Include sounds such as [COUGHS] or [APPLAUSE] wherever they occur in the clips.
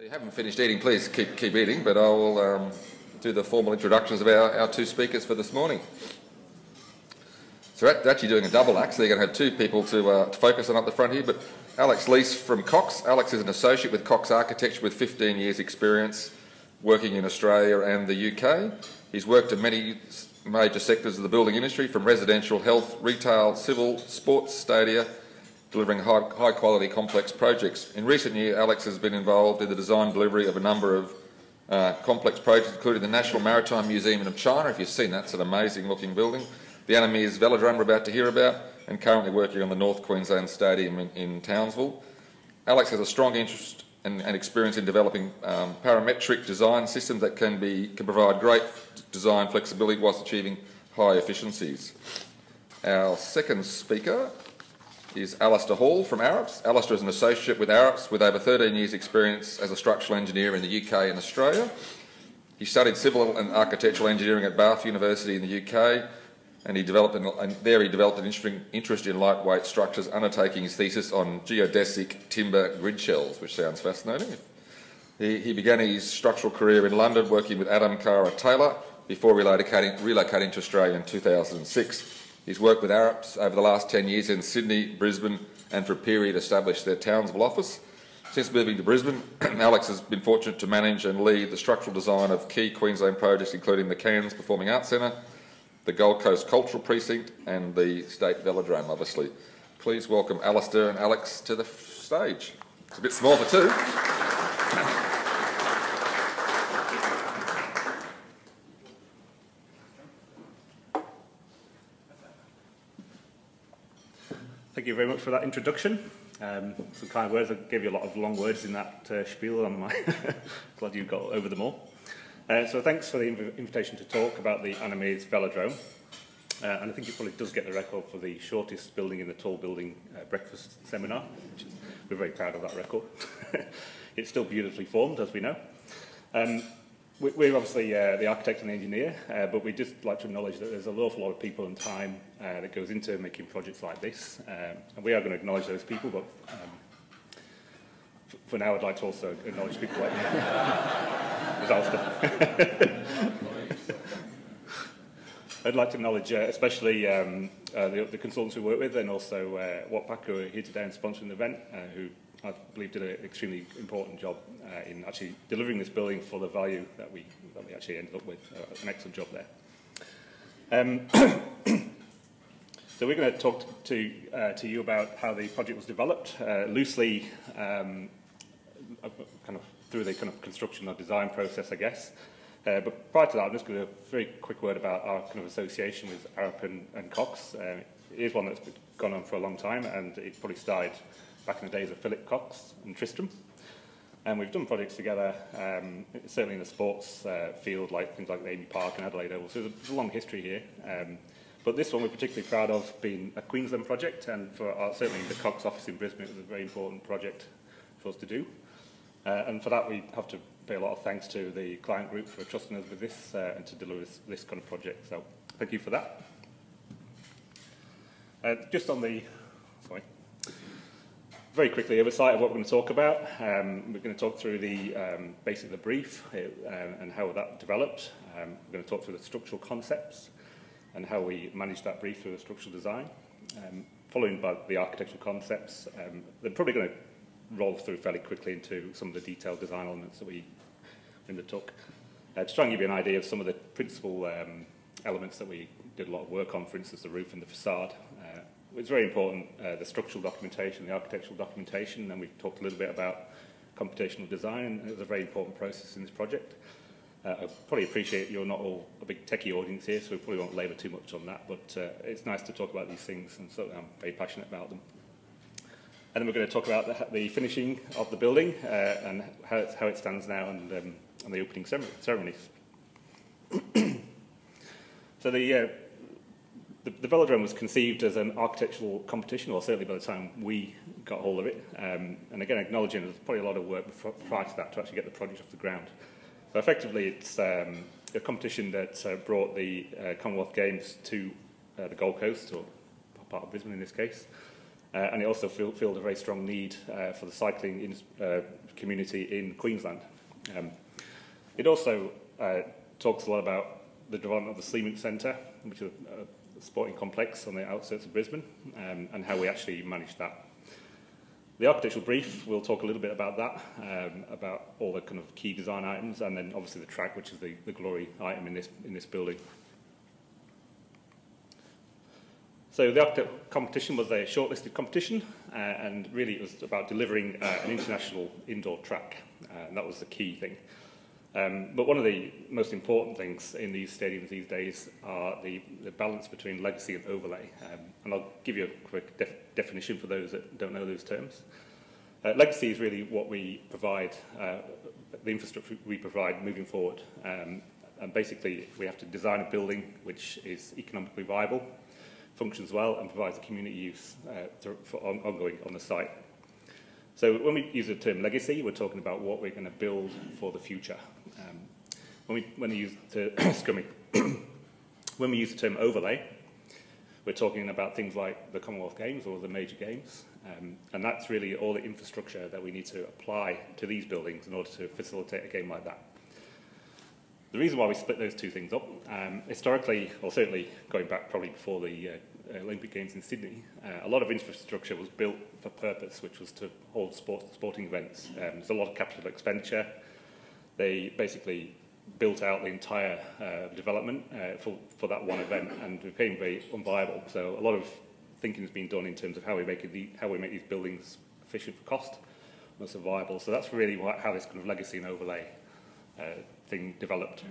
You haven't finished eating, please keep, keep eating, but I will um, do the formal introductions of our, our two speakers for this morning. So they're actually doing a double act, so they're going to have two people to, uh, to focus on up the front here, but Alex Leese from Cox. Alex is an associate with Cox Architecture with 15 years experience working in Australia and the UK. He's worked in many major sectors of the building industry, from residential, health, retail, civil, sports, stadia, delivering high, high quality complex projects. In recent years, Alex has been involved in the design delivery of a number of uh, complex projects, including the National Maritime Museum of China. If you've seen that, it's an amazing looking building. The Anna Meares Velodrome we're about to hear about, and currently working on the North Queensland Stadium in, in Townsville. Alex has a strong interest and, and experience in developing um, parametric design systems that can, be, can provide great design flexibility whilst achieving high efficiencies. Our second speaker is Alistair Hall from Arups. Alistair is an associate with Arups with over 13 years' experience as a structural engineer in the UK and Australia. He studied civil and architectural engineering at Bath University in the UK, and he developed an, and there he developed an interesting interest in lightweight structures, undertaking his thesis on geodesic timber grid shells, which sounds fascinating. He, he began his structural career in London, working with Adam Kara Taylor before relocating, relocating to Australia in 2006. He's worked with Arups over the last 10 years in Sydney, Brisbane, and for a period established their Townsville office. Since moving to Brisbane, [CLEARS THROAT] Alex has been fortunate to manage and lead the structural design of key Queensland projects, including the Cairns Performing Arts Centre, the Gold Coast Cultural Precinct, and the State Velodrome, obviously. Please welcome Alistair and Alex to the stage. It's a bit small for two. You very much for that introduction. Um, some kind words. I gave you a lot of long words in that uh, spiel. I'm [LAUGHS] glad you got over them all. Uh, so thanks for the inv invitation to talk about the Anna Meares Velodrome. Uh, and I think it probably does get the record for the shortest building in the tall building uh, breakfast seminar. Which is, we're very proud of that record. [LAUGHS] it's still beautifully formed, as we know. Um, we're obviously uh, the architect and the engineer, uh, but we just like to acknowledge that there's an awful lot of people and time uh, that goes into making projects like this. Um, and we are going to acknowledge those people, but um, for now I'd like to also acknowledge people like [LAUGHS] me. [LAUGHS] I'd like to acknowledge uh, especially um, uh, the, the consultants we work with and also uh, Watpac who are here today and sponsoring the event, uh, who I believe did an extremely important job uh, in actually delivering this building for the value that we, that we actually ended up with. Uh, an excellent job there. Um, [CLEARS THROAT] so we're going to talk to, uh, to you about how the project was developed, uh, loosely um, uh, kind of through the kind of construction or design process, I guess. Uh, but prior to that, I'm just going to a very quick word about our kind of association with Arup and, and Cox. Uh, it is one that's gone on for a long time, and it probably started back in the days of Philip Cox and Tristram. And we've done projects together, um, certainly in the sports uh, field, like things like the AAMI Park and Adelaide Oval. So there's a long history here. Um, but this one we're particularly proud of being a Queensland project, and for our, certainly the Cox office in Brisbane, it was a very important project for us to do. Uh, and for that, we have to pay a lot of thanks to the client group for trusting us with this uh, and to deliver this, this kind of project. So thank you for that. Uh, just on the, sorry, very quickly oversight of what we're going to talk about. Um, we're going to talk through the um, the brief uh, and how that developed. Um, we're going to talk through the structural concepts and how we manage that brief through the structural design. Um, following by the architectural concepts, um, they're probably going to roll through fairly quickly into some of the detailed design elements that we undertook. Uh, to try and give you an idea of some of the principal um, elements that we did a lot of work on, for instance, the roof and the facade, it's very important, uh, the structural documentation, the architectural documentation, and we talked a little bit about computational design. It's a very important process in this project. Uh, I probably appreciate you're not all a big techie audience here, so we probably won't labour too much on that, but uh, it's nice to talk about these things, and so I'm very passionate about them. And then we're going to talk about the, the finishing of the building uh, and how, it, how it stands now and, um, and the opening ceremonies. [CLEARS THROAT] so the uh, the, the velodrome was conceived as an architectural competition, or certainly by the time we got hold of it. Um, and again, acknowledging there's probably a lot of work prior to that to actually get the project off the ground. So effectively, it's um, a competition that uh, brought the uh, Commonwealth Games to uh, the Gold Coast, or part of Brisbane in this case. Uh, and it also filled, a very strong need uh, for the cycling in, uh, community in Queensland. Um, it also uh, talks a lot about the development of the Sleeman Centre, which is a, a sporting complex on the outskirts of Brisbane, um, and how we actually managed that. The architectural brief, we'll talk a little bit about that, um, about all the kind of key design items, and then obviously the track, which is the, the glory item in this, in this building. So the architect competition was a shortlisted competition, uh, and really it was about delivering uh, an international indoor track, uh, and that was the key thing. Um, but one of the most important things in these stadiums these days are the, the balance between legacy and overlay. Um, and I'll give you a quick def definition for those that don't know those terms. Uh, legacy is really what we provide, uh, the infrastructure we provide moving forward. Um, and basically, we have to design a building which is economically viable, functions well and provides a community use uh, to, for on, ongoing on the site. So when we use the term legacy, we're talking about what we're going to build for the future. Um, when, we, when, we use the, [COUGHS] [COUGHS] when we use the term overlay, we're talking about things like the Commonwealth Games or the major games. Um, and that's really all the infrastructure that we need to apply to these buildings in order to facilitate a game like that. The reason why we split those two things up, um, historically, or certainly going back probably before the uh, Olympic Games in Sydney, uh, a lot of infrastructure was built for purpose, which was to hold sport, sporting events. Um, there's a lot of capital expenditure. They basically built out the entire uh, development uh, for, for that one event and it became very unviable. So a lot of thinking has been done in terms of how we make, the, how we make these buildings efficient for cost and viable. So that's really how this kind of legacy and overlay uh, thing developed.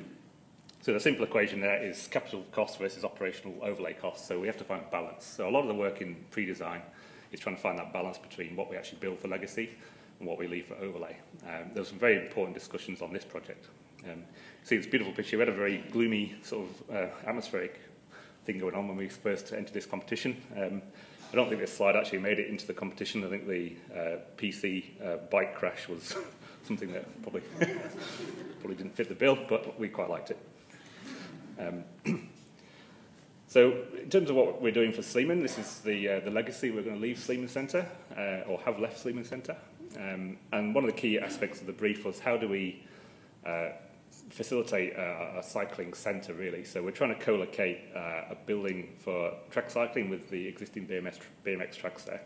So the simple equation there is capital cost versus operational overlay cost. So we have to find balance. So a lot of the work in pre-design is trying to find that balance between what we actually build for legacy and what we leave for overlay. Um, there were some very important discussions on this project. Um, see this beautiful picture. We had a very gloomy sort of uh, atmospheric thing going on when we first entered this competition. Um, I don't think this slide actually made it into the competition. I think the uh, PC uh, bike crash was [LAUGHS] something that probably [LAUGHS] probably didn't fit the bill, but we quite liked it. Um, [CLEARS THROAT] so in terms of what we're doing for Sleeman, this is the, uh, the legacy we're going to leave Sleeman Centre, uh, or have left Sleeman Centre. Um, and one of the key aspects of the brief was how do we uh, facilitate a, a cycling centre, really. So we're trying to co-locate uh, a building for track cycling with the existing BMX, BMX tracks there.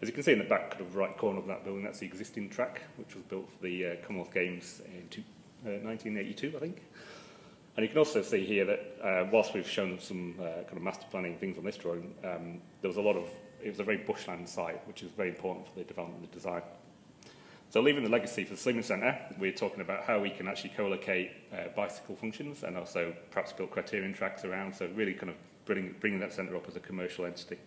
As you can see in the back kind of right corner of that building, that's the existing track, which was built for the uh, Commonwealth Games in two, uh, 1982, I think. And you can also see here that uh, whilst we've shown some uh, kind of master planning things on this drawing, um, there was a lot of, it was a very bushland site, which is very important for the development of the design. So leaving the legacy for the Sleeman Centre, we're talking about how we can actually co-locate uh, bicycle functions and also perhaps build criterion tracks around, so really kind of bringing, bringing that centre up as a commercial entity.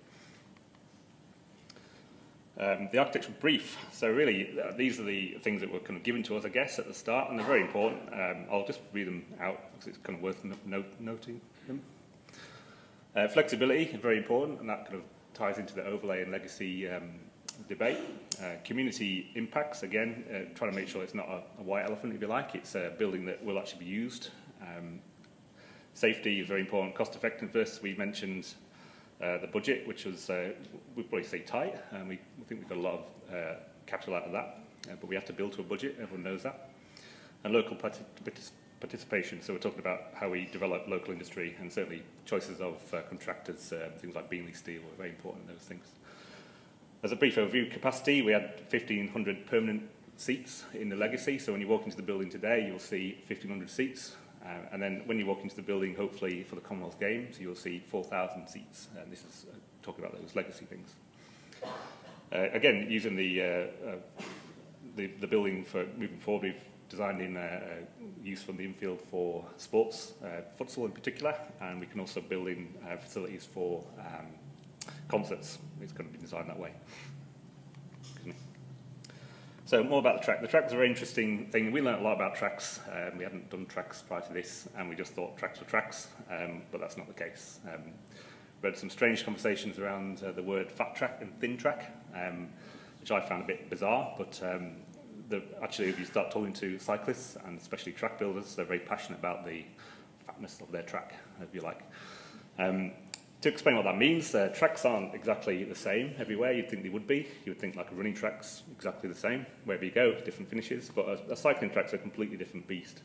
Um, the architectural brief. So really, uh, these are the things that were kind of given to us, I guess, at the start, and they're very important. Um, I'll just read them out because it's kind of worth no noting them. Uh, flexibility very important, and that kind of ties into the overlay and legacy um, debate. Uh, community impacts, again, uh, trying to make sure it's not a, a, white elephant, if you like. It's a building that will actually be used. Um, safety is very important. Cost effectiveness, we mentioned uh, the budget, which was, uh, we'd probably say tight, and we, we think we've got a lot of uh, capital out of that, uh, but we have to build to a budget, everyone knows that. And local partic participation, so we're talking about how we develop local industry, and certainly choices of uh, contractors, uh, things like Beenleigh Steel are very important those things. As a brief overview, capacity, we had 1,500 permanent seats in the legacy, so when you walk into the building today, you'll see 1,500 seats, Uh, and then when you walk into the building, hopefully for the Commonwealth Games, you'll see 4,000 seats. And this is uh, talking about those legacy things. Uh, again, using the, uh, uh, the, the building for moving forward, we've designed in uh, uh, use from the infield for sports, uh, futsal in particular, and we can also build in uh, facilities for um, concerts. It's going to be designed that way. So more about the track. The track was a very interesting thing. We learned a lot about tracks. Um, we hadn't done tracks prior to this, and we just thought tracks were tracks, um, but that's not the case. Um, read some strange conversations around uh, the word fat track and thin track, um, which I found a bit bizarre, but um, the, actually if you start talking to cyclists, and especially track builders, they're very passionate about the fatness of their track, if you like. Um, to explain what that means, uh, tracks aren't exactly the same everywhere. You'd think they would be. You would think like a running track's exactly the same. Wherever you go, different finishes. But a, a cycling track's a completely different beast.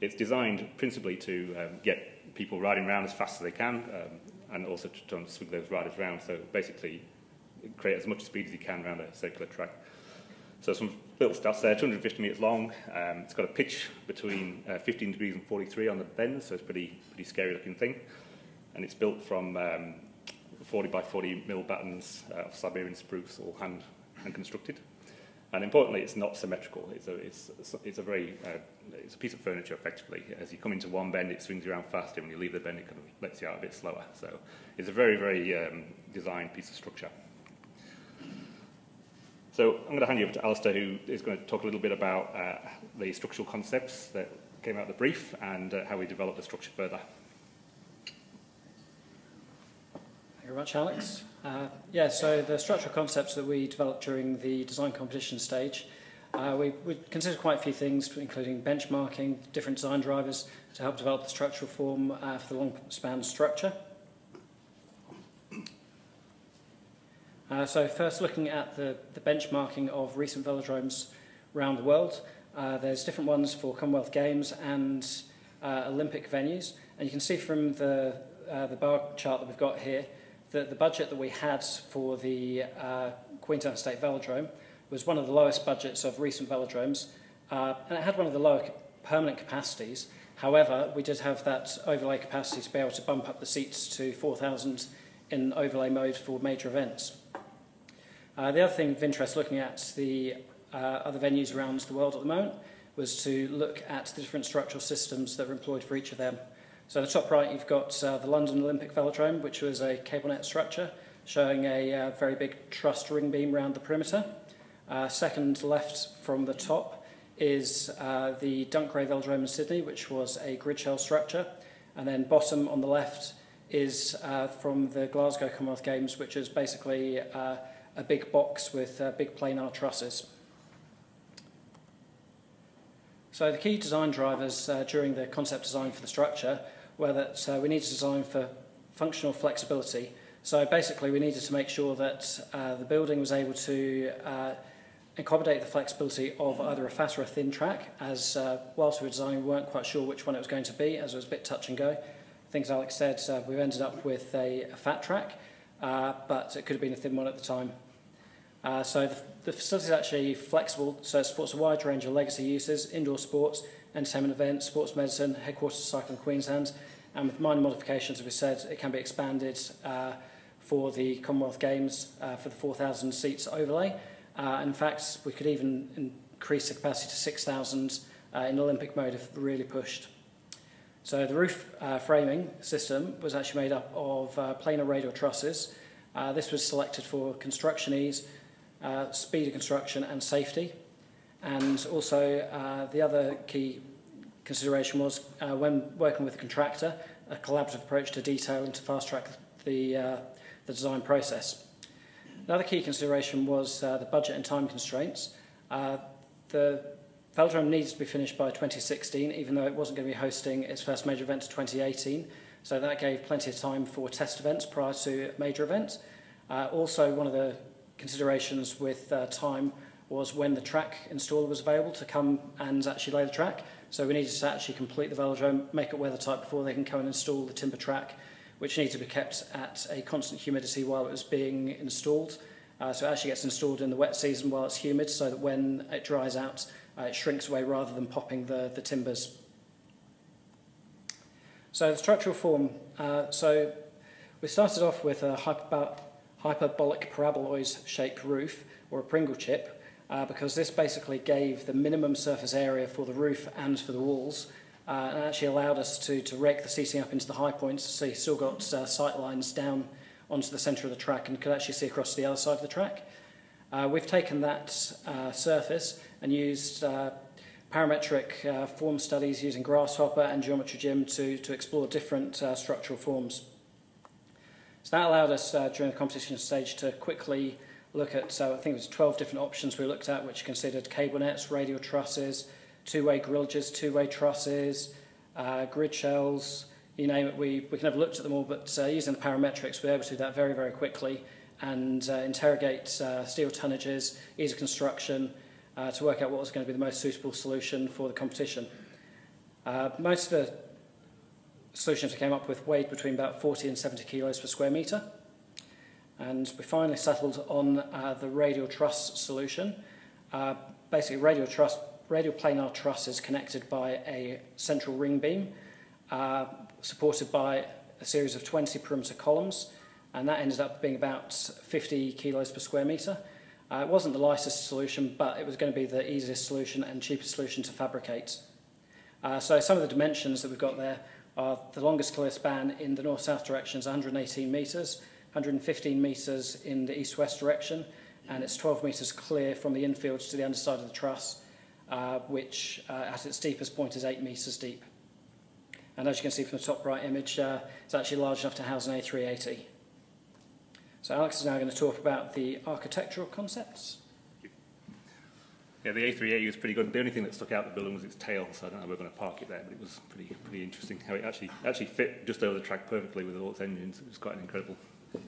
It's designed principally to um, get people riding around as fast as they can um, and also to swing those riders around. So basically, create as much speed as you can around a circular track. So some little stats there, 250 metres long. Um, it's got a pitch between uh, 15 degrees and 43 on the bend, so it's pretty, pretty scary looking thing and it's built from um, 40 by 40 mil battens uh, of Siberian spruce, all hand, hand constructed. And importantly, it's not symmetrical. It's a, it's, it's a very, uh, it's a piece of furniture effectively. As you come into one bend, it swings around faster. When you leave the bend, it kind of lets you out a bit slower. So it's a very, very um, designed piece of structure. So I'm going to hand you over to Alistair, who is going to talk a little bit about uh, the structural concepts that came out of the brief and uh, how we developed the structure further. Thank you very much, Alex. Uh, yeah, so the structural concepts that we developed during the design competition stage, uh, we, we considered quite a few things, including benchmarking, different design drivers to help develop the structural form uh, for the long span structure. Uh, so first looking at the, the benchmarking of recent velodromes around the world, uh, there's different ones for Commonwealth Games and uh, Olympic venues. And you can see from the, the bar chart that we've got here the, the budget that we had for the uh, Queensland State Velodrome was one of the lowest budgets of recent velodromes, uh, and it had one of the lower permanent capacities. However, we did have that overlay capacity to be able to bump up the seats to 4,000 in overlay mode for major events. Uh, the other thing of interest looking at the uh, other venues around the world at the moment was to look at the different structural systems that were employed for each of them. So the top right, you've got uh, the London Olympic Velodrome, which was a cable net structure showing a uh, very big truss ring beam around the perimeter. Uh, second left from the top is uh, the Dunc Gray Velodrome in Sydney, which was a grid shell structure. And then bottom on the left is uh, from the Glasgow Commonwealth Games, which is basically uh, a big box with uh, big planar trusses. So the key design drivers uh, during the concept design for the structure where that uh, we needed to design for functional flexibility. So basically we needed to make sure that uh, the building was able to uh, accommodate the flexibility of mm. either a fat or a thin track as uh, whilst we were designing we weren't quite sure which one it was going to be as it was a bit touch and go. Things Alex said uh, we've ended up with a, a fat track uh, but it could have been a thin one at the time. Uh, so the, the facility is actually flexible, so it supports a wide range of legacy uses, indoor sports, entertainment events, sports medicine, headquarters of Cycling Queensland, and with minor modifications, as we said, it can be expanded uh, for the Commonwealth Games uh, for the 4,000 seats overlay. Uh, in fact, we could even increase the capacity to 6,000 uh, in Olympic mode if really pushed. So the roof uh, framing system was actually made up of uh, planar radial trusses. Uh, this was selected for construction ease, uh, speed of construction and safety. And also uh, the other key consideration was uh, when working with a contractor, a collaborative approach to detail and to fast track the, uh, the design process. Another key consideration was uh, the budget and time constraints. Uh, the Velodrome needs to be finished by 2016, even though it wasn't going to be hosting its first major event to 2018. So that gave plenty of time for test events prior to major events. Uh, also, one of the considerations with uh, time was when the track installer was available to come and actually lay the track. So we needed to actually complete the velodrome, make it weather tight before they can come and install the timber track, which needs to be kept at a constant humidity while it was being installed. Uh, so it actually gets installed in the wet season while it's humid so that when it dries out, uh, it shrinks away rather than popping the, the timbers. So the structural form. Uh, so we started off with a hyper hyperbolic paraboloid shaped roof or a Pringle chip uh, because this basically gave the minimum surface area for the roof and for the walls uh, and actually allowed us to, to rake the seating up into the high points so you still got uh, sight lines down onto the centre of the track and could actually see across to the other side of the track. Uh, we've taken that uh, surface and used uh, parametric uh, form studies using Grasshopper and Geometry Gym to, to explore different uh, structural forms. So that allowed us uh, during the competition stage to quickly look at, so I think it was 12 different options we looked at, which considered cable nets, radial trusses, two-way grillages, two-way trusses, uh, grid shells, you name it. We, we can have looked at them all, but uh, using the parametrics, we were able to do that very, very quickly and uh, interrogate uh, steel tonnages, ease of construction, uh, to work out what was going to be the most suitable solution for the competition. Uh, most of the solutions we came up with weighed between about 40 and 70 kilos per square metre. And we finally settled on uh, the radial truss solution. Uh, basically, radial truss, radial planar truss is connected by a central ring beam, uh, supported by a series of 20 perimeter columns, and that ended up being about 50 kilos per square metre. Uh, it wasn't the lightest solution, but it was going to be the easiest solution and cheapest solution to fabricate. Uh, so some of the dimensions that we've got there Uh, the longest clear span in the north-south direction is 118 metres, 115 metres in the east-west direction, and it's 12 metres clear from the infield to the underside of the truss, uh, which uh, at its deepest point is 8 metres deep. And as you can see from the top right image, uh, it's actually large enough to house an A380. So Alex is now going to talk about the architectural concepts. Yeah, the A380 was pretty good. The only thing that stuck out the building was its tail, so I don't know we're going to park it there, but it was pretty pretty interesting how it actually actually fit just over the track perfectly with all its engines. It was quite an incredible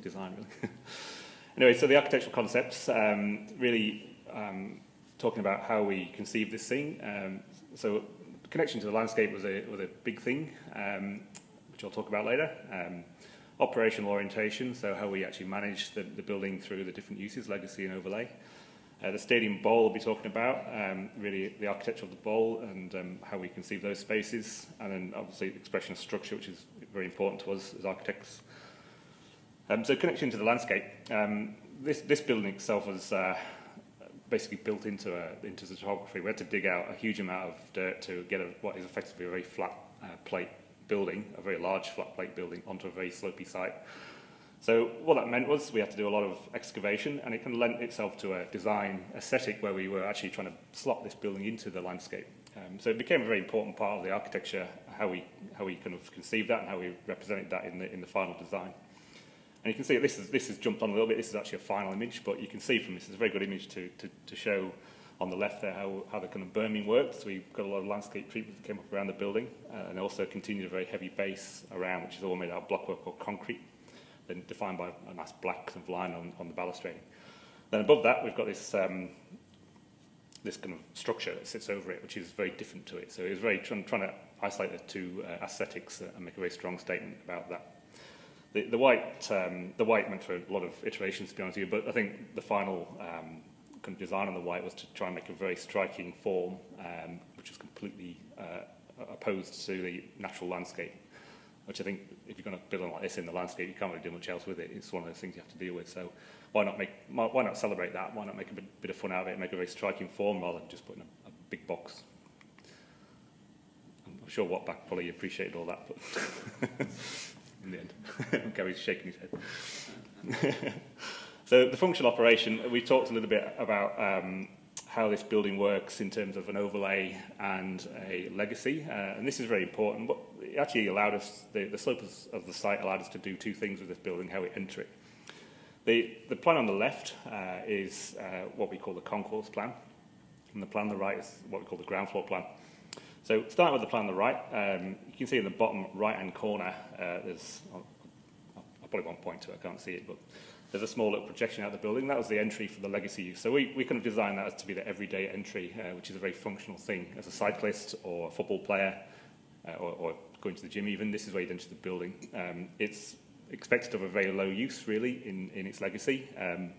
design, really. [LAUGHS] anyway, so the architectural concepts um, really um, talking about how we conceived this thing. Um, so connection to the landscape was a was a big thing, um, which I'll talk about later. Um, operational orientation, so how we actually manage the, the building through the different uses, legacy and overlay. Uh, the stadium bowl we'll be talking about, um, really the architecture of the bowl and um, how we conceive those spaces, and then obviously the expression of structure, which is very important to us as architects. Um, so connection to the landscape. Um, this, this building itself was uh, basically built into, a, into the topography. We had to dig out a huge amount of dirt to get a, what is effectively a very flat uh, plate building, a very large flat plate building, onto a very slopy site. So what that meant was we had to do a lot of excavation and it kind of lent itself to a design aesthetic where we were actually trying to slot this building into the landscape. Um, so it became a very important part of the architecture, how we, how we kind of conceived that and how we represented that in the, in the final design. And you can see this is, this has jumped on a little bit. This is actually a final image, but you can see from this, it's a very good image to, to, to show on the left there how, how the kind of berming worked. So we've got a lot of landscape treatment that came up around the building uh, and also continued a very heavy base around, which is all made out of blockwork or concrete then defined by a nice black kind of line on, on the balustrade. Then above that, we've got this um, this kind of structure that sits over it, which is very different to it. So it was very trying, trying to isolate the two uh, aesthetics and make a very strong statement about that. The, the white um, the white went through a lot of iterations, to be honest with you, but I think the final um, kind of design on the white was to try and make a very striking form, um, which was completely uh, opposed to the natural landscape which I think if you're going to build on like this in the landscape, you can't really do much else with it. It's one of those things you have to deal with. So why not make why not celebrate that? Why not make a bit, bit of fun out of it, make a very striking form rather than just putting a, a big box. I'm sure Watpac probably appreciated all that, but [LAUGHS] in the end, [LAUGHS] Gary's shaking his head. [LAUGHS] so the functional operation, we talked a little bit about um, how this building works in terms of an overlay and a legacy. Uh, and this is very important. But it actually allowed us, the, the slope of the site allowed us to do two things with this building, how we enter it. The, the plan on the left uh, is uh, what we call the concourse plan. And the plan on the right is what we call the ground floor plan. So starting with the plan on the right, um, you can see in the bottom right-hand corner, uh, there's, I probably won't point to it, I can't see it, but there's a small little projection out the building. That was the entry for the legacy use. So we, we kind of designed that as to be the everyday entry, uh, which is a very functional thing. As a cyclist or a football player uh, or, or going to the gym even, this is where you enter the building. Um, it's expected of a very low use, really, in, in its legacy. Um,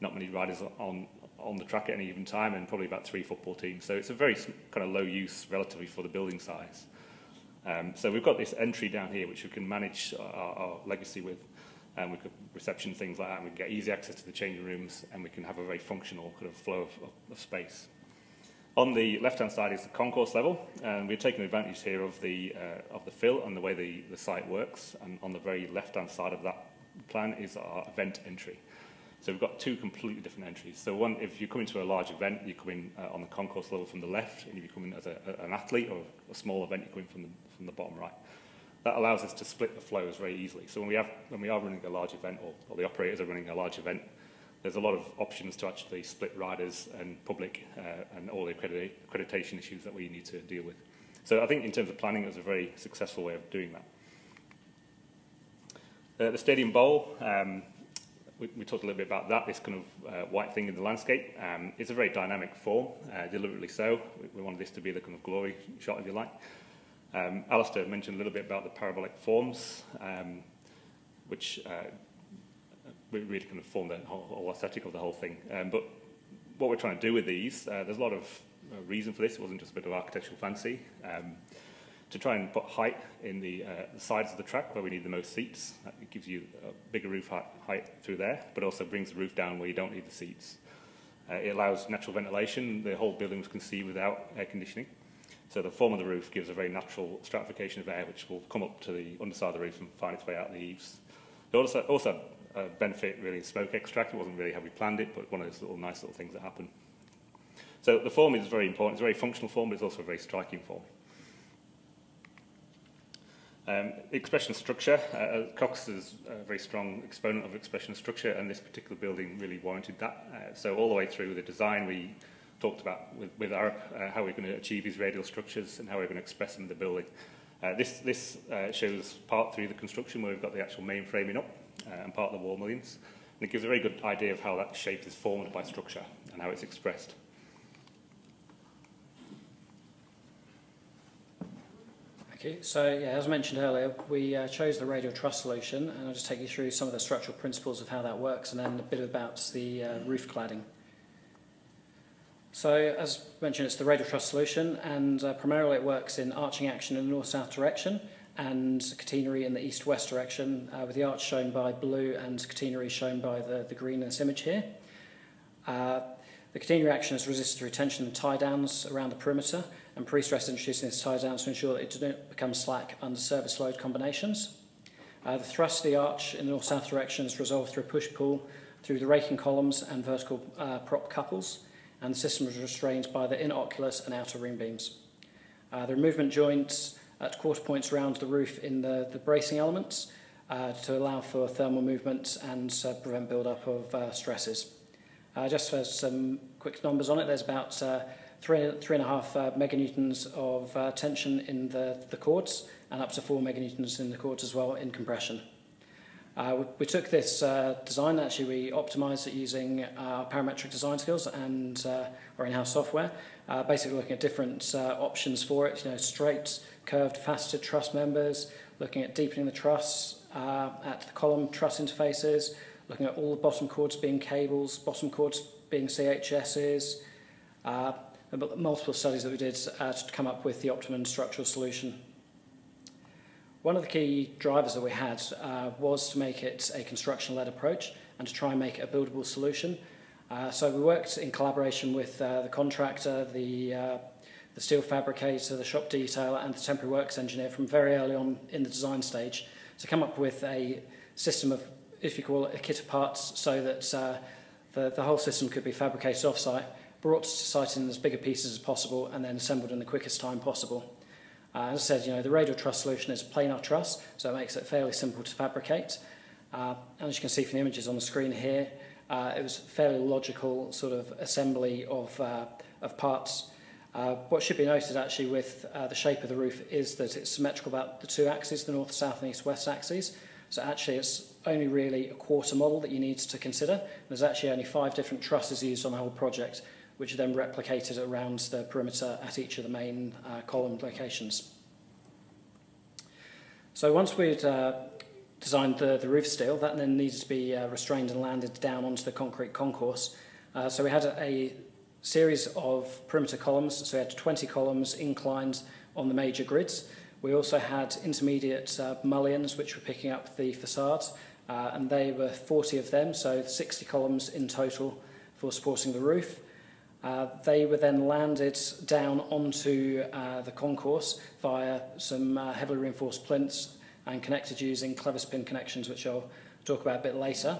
not many riders on, on the track at any given time and probably about three football teams. So it's a very kind of low use relatively for the building size. Um, so we've got this entry down here which we can manage our, our legacy with and we could reception things like that, and we get easy access to the changing rooms, and we can have a very functional kind of flow of, of, of space. On the left-hand side is the concourse level, and we're taking advantage here of the, uh, of the fill and the way the, the site works, and on the very left-hand side of that plan is our event entry. So we've got two completely different entries. So one, if you come into a large event, you come in uh, on the concourse level from the left, and if you come in as a, an athlete or a small event, you come in from the, from the bottom right that allows us to split the flows very easily. So when we, have, when we are running a large event, or, or the operators are running a large event, there's a lot of options to actually split riders and public uh, and all the accredita accreditation issues that we need to deal with. So I think in terms of planning, it was a very successful way of doing that. Uh, the Stadium Bowl, um, we, we talked a little bit about that, this kind of uh, white thing in the landscape. Um, it's a very dynamic form, uh, deliberately so. We, we wanted this to be the kind of glory shot, if you like. Um, Alistair mentioned a little bit about the parabolic forms, um, which uh, really kind of form the whole, whole aesthetic of the whole thing. Um, but what we're trying to do with these, uh, there's a lot of uh, reason for this. It wasn't just a bit of architectural fancy. Um, to try and put height in the, uh, the sides of the track where we need the most seats. It gives you a bigger roof height, height through there, but also brings the roof down where you don't need the seats. Uh, it allows natural ventilation. The whole building was conceived without air conditioning. So the form of the roof gives a very natural stratification of air, which will come up to the underside of the roof and find its way out the eaves. It also, also uh, benefit really in smoke extract. It wasn't really how we planned it, but one of those little nice little things that happen. So the form is very important. It's a very functional form, but it's also a very striking form. Um, expression structure, uh, uh, Cox is a very strong exponent of expression structure, and this particular building really warranted that. Uh, so all the way through the design, we talked about with, with Arup, uh, how we're going to achieve these radial structures and how we're going to express them in the building. Uh, this this uh, shows part through the construction where we've got the actual main framing up uh, and part of the wall mullions. And it gives a very good idea of how that shape is formed by structure and how it's expressed. Okay, so yeah, as mentioned earlier, we uh, chose the radial truss solution, and I'll just take you through some of the structural principles of how that works, and then a bit about the uh, roof cladding. So, as mentioned, it's the radial truss solution, and uh, primarily it works in arching action in the north-south direction, and catenary in the east-west direction, uh, with the arch shown by blue and catenary shown by the, the green in this image here. Uh, the catenary action is resisted through tension and tie downs around the perimeter, and pre-stress introducing this tie downs to ensure that it doesn't become slack under service load combinations. Uh, the thrust of the arch in the north-south direction is resolved through push-pull through the raking columns and vertical uh, prop couples, and the system is restrained by the inner oculus and outer ring beams. Uh, are movement joints at quarter points around the roof in the, the bracing elements uh, to allow for thermal movement and uh, prevent build-up of uh, stresses. Uh, just for some quick numbers on it, there's about uh, three, three and a half uh, meganewtons of uh, tension in the, the chords and up to four meganewtons in the chords as well in compression. Uh, we, we took this uh, design, actually we optimized it using our parametric design skills and uh, our in-house software, uh, basically looking at different uh, options for it, you know, straight, curved, faceted truss members, looking at deepening the truss uh, at the column truss interfaces, looking at all the bottom chords being cables, bottom chords being CHSs, uh, multiple studies that we did uh, to come up with the optimum structural solution. One of the key drivers that we had uh, was to make it a construction-led approach and to try and make it a buildable solution. Uh, so we worked in collaboration with uh, the contractor, the, uh, the steel fabricator, the shop detailer and the temporary works engineer from very early on in the design stage to come up with a system of, if you call it, a kit of parts so that uh, the, the whole system could be fabricated off-site brought to site in as big a pieces as possible and then assembled in the quickest time possible. Uh, as I said, you know, the Radio Truss solution is a planar truss, so it makes it fairly simple to fabricate. Uh, as you can see from the images on the screen here, uh, it was fairly logical sort of assembly of, uh, of parts. Uh, what should be noted actually with uh, the shape of the roof is that it's symmetrical about the two axes, the north, south and east, west axes. So actually it's only really a quarter model that you need to consider. There's actually only five different trusses used on the whole project. Which are then replicated around the perimeter at each of the main uh, column locations. So once we'd uh, designed the, the roof steel, that then needed to be uh, restrained and landed down onto the concrete concourse. Uh, so we had a, a series of perimeter columns, so we had 20 columns inclined on the major grids. We also had intermediate uh, mullions which were picking up the facades, uh, and they were 40 of them, so 60 columns in total for supporting the roof. Uh, they were then landed down onto uh, the concourse via some uh, heavily reinforced plinths and connected using clevis pin connections, which I'll talk about a bit later.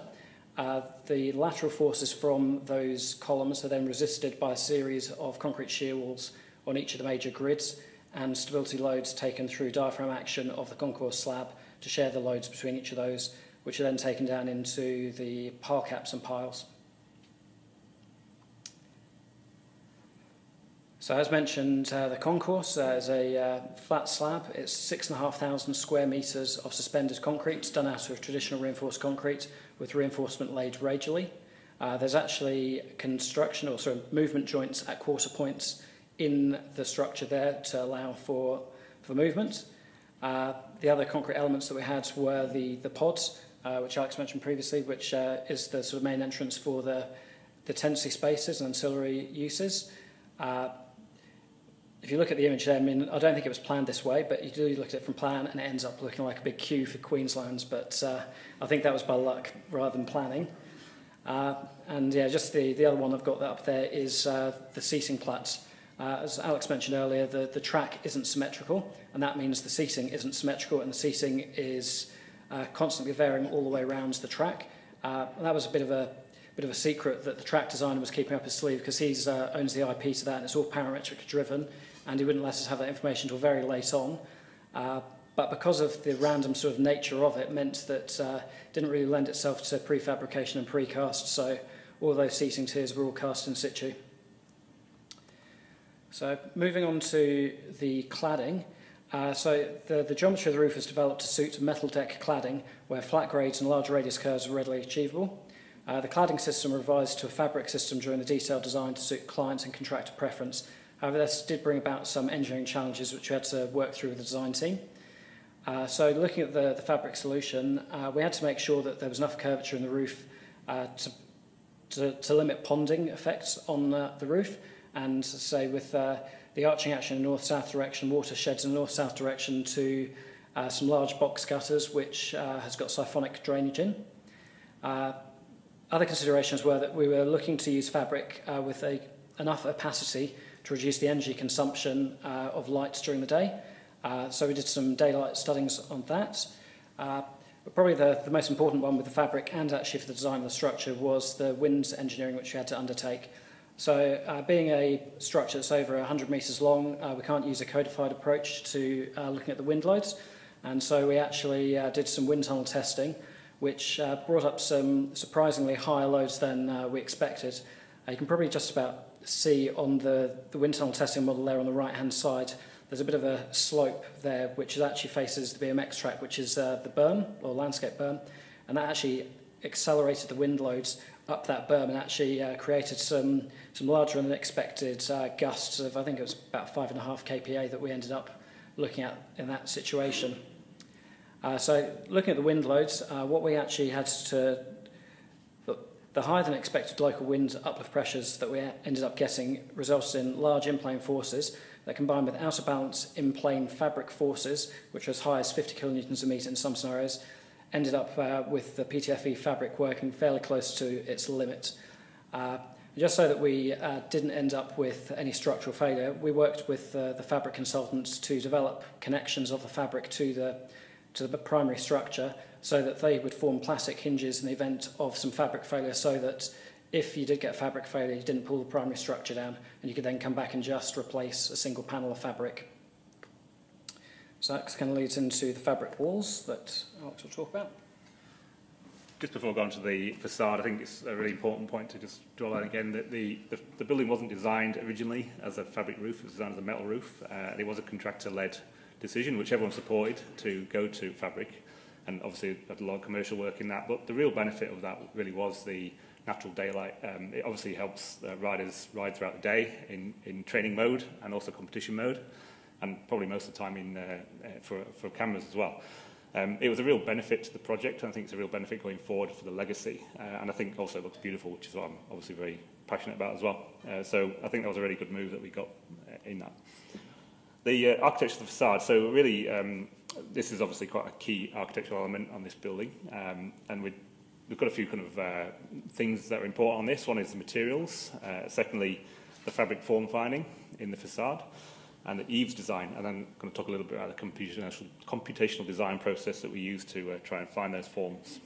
Uh, the lateral forces from those columns are then resisted by a series of concrete shear walls on each of the major grids and stability loads taken through diaphragm action of the concourse slab to share the loads between each of those, which are then taken down into the pile caps and piles. So as mentioned, uh, the concourse uh, is a uh, flat slab. It's 6,500 square metres of suspended concrete It's done out of traditional reinforced concrete with reinforcement laid radially. Uh, there's actually construction or sort of movement joints at quarter points in the structure there to allow for, for movement. Uh, the other concrete elements that we had were the, the pods, uh, which Alex mentioned previously, which is the sort of main entrance for the, the tenancy spaces and ancillary uses. Uh, if you look at the image there, I mean, I don't think it was planned this way, but you do look at it from plan and it ends up looking like a big queue for Queenslands, but uh, I think that was by luck rather than planning. Uh, and yeah, just the, the other one I've got up there is uh, the seating plats. Uh, as Alex mentioned earlier, the, the track isn't symmetrical, and that means the seating isn't symmetrical, and the seating is uh, constantly varying all the way around the track. Uh, that was a bit of a bit of a secret that the track designer was keeping up his sleeve because he uh, owns the IP to that, and it's all parametric driven, and he wouldn't let us have that information until very late on. Uh, but because of the random sort of nature of it, meant that uh, didn't really lend itself to prefabrication and precast. So all those seating tiers were all cast in situ. So moving on to the cladding. Uh, so the, the geometry of the roof was developed to suit metal deck cladding where flat grades and large radius curves are readily achievable. Uh, the cladding system revised to a fabric system during the detailed design to suit clients and contractor preference. However, this did bring about some engineering challenges which we had to work through with the design team. Uh, so looking at the, the fabric solution, uh, we had to make sure that there was enough curvature in the roof uh, to, to, to limit ponding effects on uh, the roof, and say with uh, the arching action in north-south direction, water sheds in north-south direction to uh, some large box gutters, which uh, has got siphonic drainage in. Other considerations were that we were looking to use fabric with a, enough opacity to reduce the energy consumption uh, of lights during the day. Uh, so we did some daylight studies on that. Uh, but probably the, the most important one with the fabric and actually for the design of the structure was the wind engineering which we had to undertake. So uh, being a structure that's over 100 metres long, uh, we can't use a codified approach to uh, looking at the wind loads. And so we actually did some wind tunnel testing, which brought up some surprisingly higher loads than we expected. You can probably just about see on the, the wind tunnel testing model there on the right-hand side, there's a bit of a slope there, which actually faces the BMX track, which is uh, the berm, or landscape berm. And that actually accelerated the wind loads up that berm and actually uh, created some, some larger than expected uh, gusts of, I think it was about five and a half kPa that we ended up looking at in that situation. Uh, so looking at the wind loads, uh, what we actually had to, the higher than expected local wind uplift pressures that we ended up getting resulted in large in-plane forces that combined with out of balance in-plane fabric forces, which are as high as 50 kilonewtons a metre in some scenarios, ended up uh, with the PTFE fabric working fairly close to its limit. Uh, just so that we uh, didn't end up with any structural failure, we worked with uh, the fabric consultants to develop connections of the fabric to the, to the primary structure so that they would form plastic hinges in the event of some fabric failure so that if you did get fabric failure, you didn't pull the primary structure down and you could then come back and just replace a single panel of fabric. So that kind of leads into the fabric walls that Alex will talk about. Just before going to the facade, I think it's a really important point to just draw out again that the, the, the building wasn't designed originally as a fabric roof, it was designed as a metal roof. Uh, it was a contractor-led decision, which everyone supported to go to fabric, and obviously a lot of commercial work in that. But the real benefit of that really was the natural daylight. Um, it obviously helps uh, riders ride throughout the day in, in training mode and also competition mode. and probably most of the time in, uh, uh, for, for cameras as well. Um, it was a real benefit to the project, and I think it's a real benefit going forward for the legacy. Uh, and I think also it looks beautiful, which is what I'm obviously very passionate about as well. Uh, so I think that was a really good move that we got uh, in that. The uh, architecture of the facade, so really um, this is obviously quite a key architectural element on this building. Um, and we we've got a few kind of uh, things that are important on this. One is the materials. Uh, secondly, the fabric form finding in the facade and the eaves design. And then I'm going to talk a little bit about the computational, computational design process that we use to uh, try and find those forms.